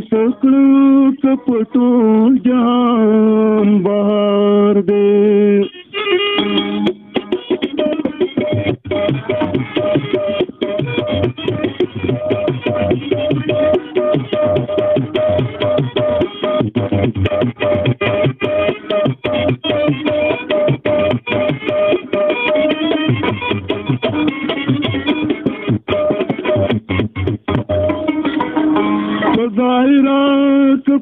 सकळूच पटून they Thank you.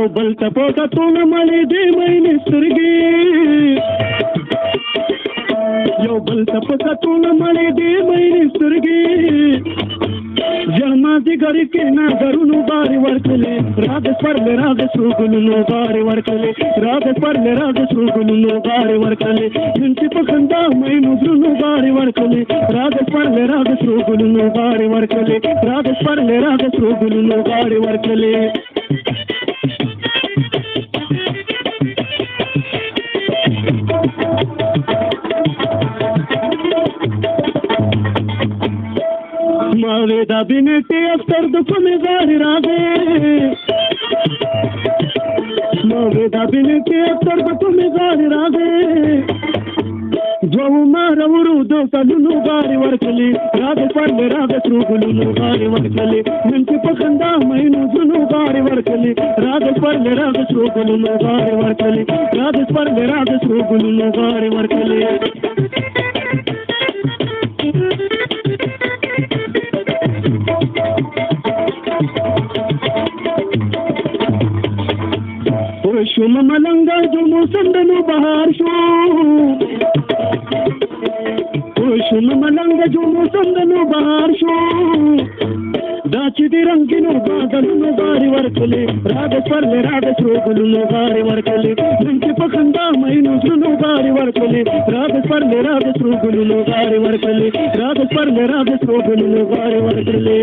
देव बलता पोटा तून मळे दे मैने सुरगे। यो बलता पोटा तून मळे दे मैने सुरगे। जन्माजी घरी के ना घरून उभारी वडकले राज स्पर्ले राज सुगुन नोबारी वडकले राज स्पर्ले राज सुगुन नोबारी वडकले यांची पखंदा मै मुजरून उभारी वडकले राज स्पर्ले राज सुगुन नोबारी वडकले राज स्पर्ले राज सुगुन नोबारी वडकले अस्तर दुख में ज़ाहिर आवे मोबे दबिनती अस्तर दुख में ज़ाहिर आवे जो मार उरू दो सनुनु बारी वरकली राग पर मेरा बेत्रू गुलुनु बारी वरकली मिंच पसंदा मैंनु जुनु बारी वरकली राग पर मेरा बेत्रू गुलुनु बारी वरकली राग पर मेरा बेत्रू गुलुनु बारी वरकली चंदन बहार शो सुन मलंग झूमो चंदनो बहार शो దాచిది రంగిను బాధలను వారి వరకులే రాధ స్వర్ణ రాధ శ్రోగులను వారి వరకులే మంచి పకందామైనను వారి వరకులే రాధ స్వర్ణ రాధ శ్రోగులను వారి వరకులే రాధ స్వర్ణ రాధ శ్రోగులను వారి వరకులే